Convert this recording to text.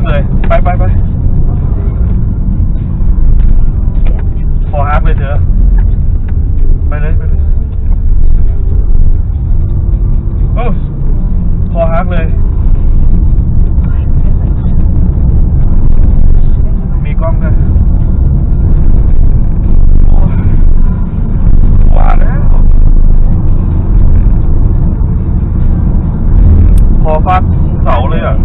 ร์เลย ไปไปไปขอฮัร์ปเลถอะไปเลยไปเลยโอ้ขอฮัร์เลย มีกล้องด้วยว้าแล้วขอฟาดเสาเลยอะ